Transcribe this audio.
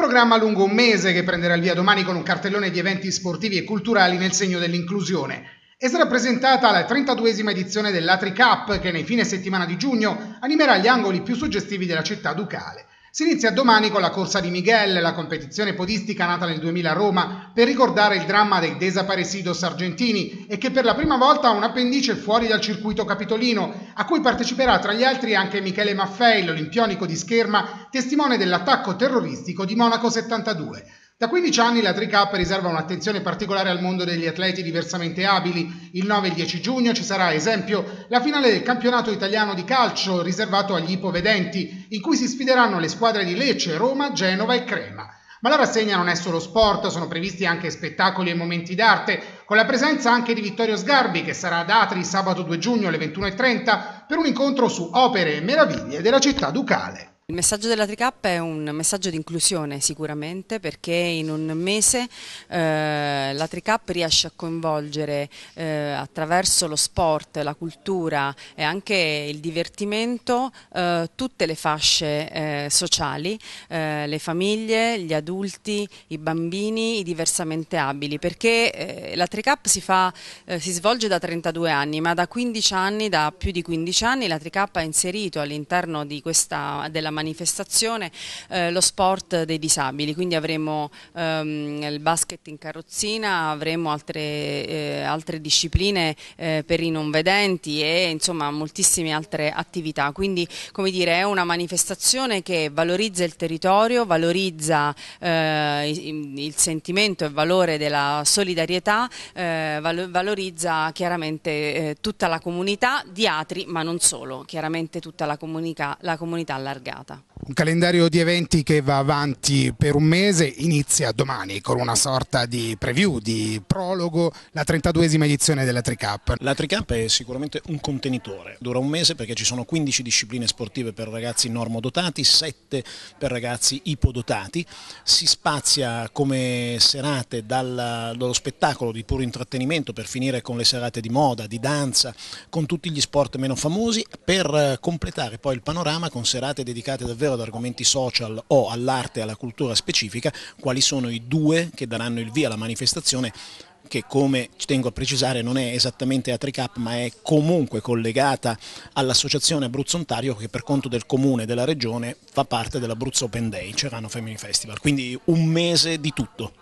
programma lungo un mese che prenderà il via domani con un cartellone di eventi sportivi e culturali nel segno dell'inclusione. È stata presentata la 32esima edizione dell'Atri Cup che nei fine settimana di giugno animerà gli angoli più suggestivi della città ducale. Si inizia domani con la corsa di Miguel, la competizione podistica nata nel 2000 a Roma per ricordare il dramma dei desaparecidos argentini e che per la prima volta ha un appendice fuori dal circuito capitolino, a cui parteciperà tra gli altri anche Michele Maffei, l'olimpionico di scherma, testimone dell'attacco terroristico di Monaco 72. Da 15 anni la Tricap riserva un'attenzione particolare al mondo degli atleti diversamente abili. Il 9 e il 10 giugno ci sarà, esempio, la finale del campionato italiano di calcio riservato agli ipovedenti, in cui si sfideranno le squadre di Lecce, Roma, Genova e Crema. Ma la rassegna non è solo sport, sono previsti anche spettacoli e momenti d'arte, con la presenza anche di Vittorio Sgarbi, che sarà ad Atri sabato 2 giugno alle 21.30 per un incontro su opere e meraviglie della città ducale. Il messaggio della Tricap è un messaggio di inclusione sicuramente perché in un mese eh, la Tricap riesce a coinvolgere eh, attraverso lo sport, la cultura e anche il divertimento eh, tutte le fasce eh, sociali, eh, le famiglie, gli adulti, i bambini, i diversamente abili perché eh, la Tricap si, fa, si svolge da 32 anni ma da 15 anni, da più di 15 anni la Tricap ha inserito all'interno della manifestazione eh, lo sport dei disabili, quindi avremo ehm, il basket in carrozzina, avremo altre, eh, altre discipline eh, per i non vedenti e insomma moltissime altre attività, quindi come dire è una manifestazione che valorizza il territorio, valorizza eh, il, il, sentimento e il valore della solidarietà, eh, valorizza chiaramente eh, tutta la comunità di Atri ma non solo, chiaramente tutta la, la comunità allargata. Un calendario di eventi che va avanti per un mese, inizia domani con una sorta di preview, di prologo, la 32esima edizione della Tricap. La Tricap è sicuramente un contenitore, dura un mese perché ci sono 15 discipline sportive per ragazzi normodotati, 7 per ragazzi ipodotati, si spazia come serate dal, dallo spettacolo di puro intrattenimento per finire con le serate di moda, di danza, con tutti gli sport meno famosi, per completare poi il panorama con serate dedicate davvero argomenti social o all'arte e alla cultura specifica, quali sono i due che daranno il via alla manifestazione che come ci tengo a precisare non è esattamente AtriCap ma è comunque collegata all'associazione Abruzzo Ontario che per conto del comune e della regione fa parte dell'Abruzzo Open Day, Cerano Family Festival, quindi un mese di tutto.